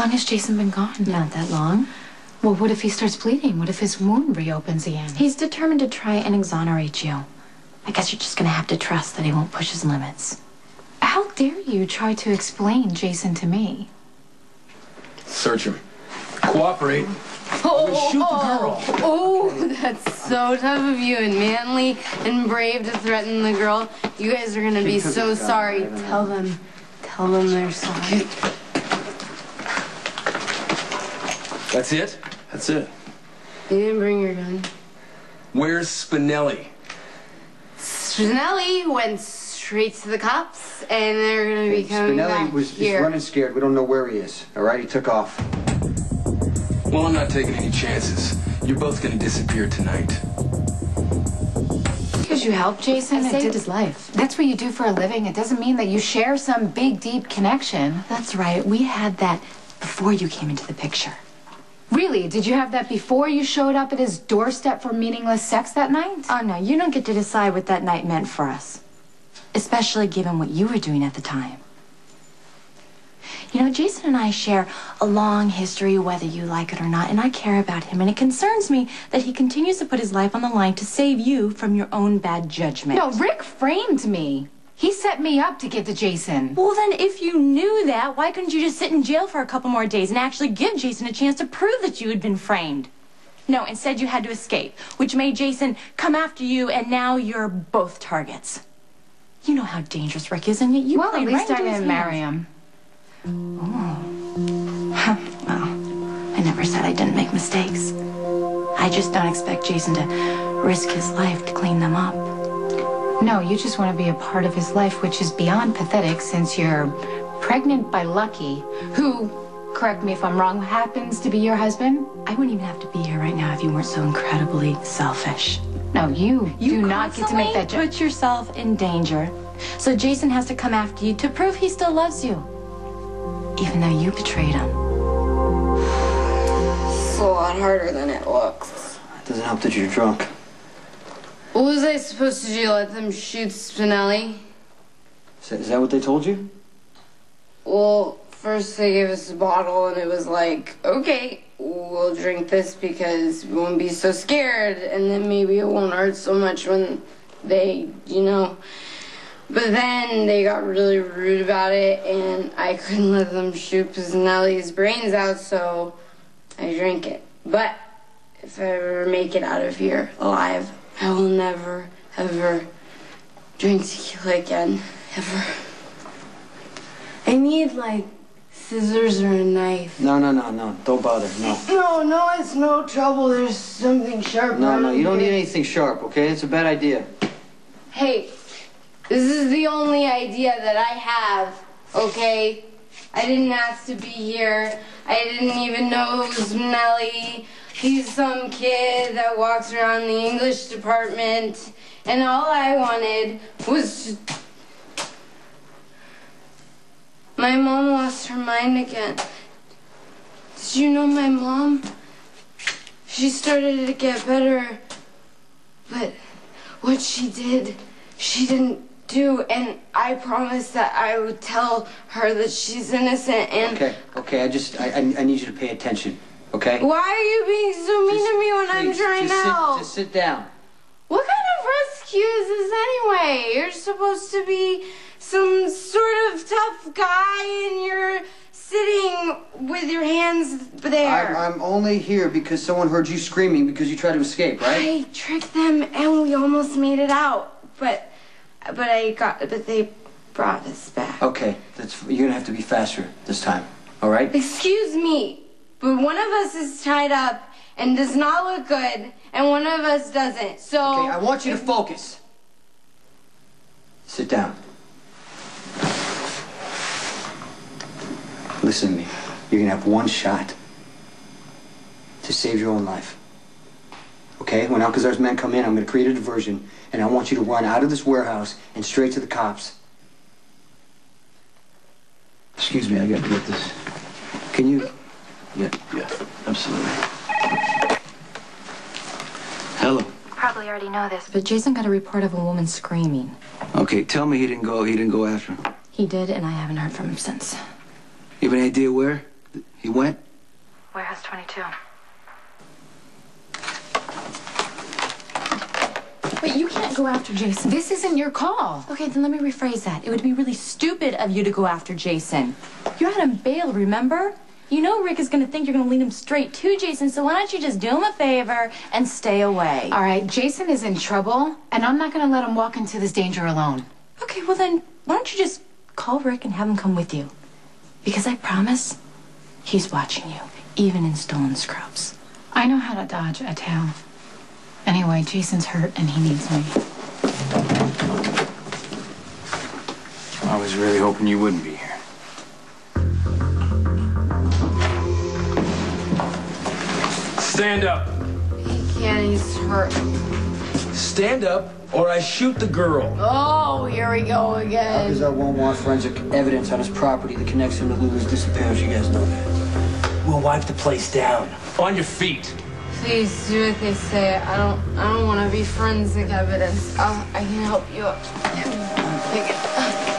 long has Jason been gone? Not that long. Well, what if he starts bleeding? What if his wound reopens again? He's determined to try and exonerate you. I guess you're just gonna have to trust that he won't push his limits. How dare you try to explain Jason to me? Search him. Cooperate. Oh, Shoot the oh, oh, that's so tough of you and manly and brave to threaten the girl. You guys are gonna be so sorry. Tell them, tell them they're sorry. That's it? That's it. You didn't bring your gun. Where's Spinelli? Spinelli went straight to the cops, and they're gonna be coming Spinelli back was he's here. running scared. We don't know where he is. All right, he took off. Well, I'm not taking any chances. You're both gonna disappear tonight. Because you helped Jason? I It saved did- his life. That's what you do for a living. It doesn't mean that you share some big, deep connection. That's right. We had that before you came into the picture. Really? Did you have that before you showed up at his doorstep for meaningless sex that night? Oh no, you don't get to decide what that night meant for us. Especially given what you were doing at the time. You know, Jason and I share a long history, whether you like it or not, and I care about him, and it concerns me that he continues to put his life on the line to save you from your own bad judgment. No, Ric framed me. He set me up to get to Jason. Well, then, if you knew that, why couldn't you just sit in jail for a couple more days and actually give Jason a chance to prove that you had been framed? No, instead you had to escape, which made Jason come after you, and now you're both targets. You know how dangerous Ric is, and yet you well, at least right I didn't marry him. Huh, well, I never said I didn't make mistakes. I just don't expect Jason to risk his life to clean them up. No, you just want to be a part of his life, which is beyond pathetic since you're pregnant by Lucky, who, correct me if I'm wrong, happens to be your husband. I wouldn't even have to be here right now if you weren't so incredibly selfish. No, you, You do not get to make that constantly judgment. put yourself in danger. So Jason has to come after you to prove he still loves you. Even though you betrayed him. It's a lot harder than it looks. It doesn't help that you're drunk. What was I supposed to do? Let them shoot Spinelli? Is that, is that what they told you? Well, first they gave us a bottle, and it was like, okay, we'll drink this because we won't be so scared, and then maybe it won't hurt so much when they, you know. But then they got really rude about it, and I couldn't let them shoot Spinelli's brains out, so I drank it. But if I ever make it out of here alive, I will never, ever drink tequila again. Ever. I need, like, scissors or a knife. No, no, no, no. Don't bother. No. No, no, it's no trouble. There's something sharp. No, no, you don't need anything sharp, okay? It's a bad idea. Hey, this is the only idea that I have, okay? I didn't ask to be here. I didn't even know it was Nelly. He's some kid that walks around the English department. And all I wanted was. My mom lost her mind again. Did you know my mom? She started to get better. But what she did, she didn't do. And I promised that I would tell her that she's innocent. And Okay, okay. I just I, I, I need you to pay attention, okay? why are you being so mean to me when I'm trying to help? Sit, just sit down. What kind of rescue is this anyway? You're supposed to be some sort of tough guy and you're sitting with your hands there. I'm, I'm only here because someone heard you screaming because you tried to escape, right? I tricked them and we almost made it out. But but I got but they brought us back. Okay, that's you're gonna have to be faster this time. All right? Excuse me, but one of us is tied up and does not look good, and one of us doesn't. So Okay, I want you to focus. Sit down. Listen to me. You're gonna have one shot to save your own life. Okay? When Alcazar's men come in, I'm gonna create a diversion, and I want you to run out of this warehouse and straight to the cops. Excuse me, I got to get this. Can you? Yeah, yeah, absolutely. Hello. Probably already know this, but Jason got a report of a woman screaming. Okay, tell me he didn't go. He didn't go after him. He did, and I haven't heard from him since. You have any idea where? He went? Warehouse 22. Wait, you can't go after Jason. This isn't your call. Okay, then let me rephrase that. It would be really stupid of you to go after Jason. You had him bail, remember? You know Ric is going to think you're going to lead him straight to Jason, so why don't you just do him a favor and stay away? All right, Jason is in trouble, and I'm not going to let him walk into this danger alone. Okay, well then, why don't you just call Ric and have him come with you? Because I promise, he's watching you, even in stolen scrubs. I know how to dodge a tail. Anyway, Jason's hurt and he needs me. I was really hoping you wouldn't be Stand up. He can't, he's hurt. Stand up, or I shoot the girl. Oh, here we go again. Alcazar won't want forensic evidence on his property that connects him to Lulu's disappearance. You guys know that. We'll wipe the place down. On your feet. Please do what they say. I don't. I don't want to be forensic evidence. I'll, I can help you. Take it.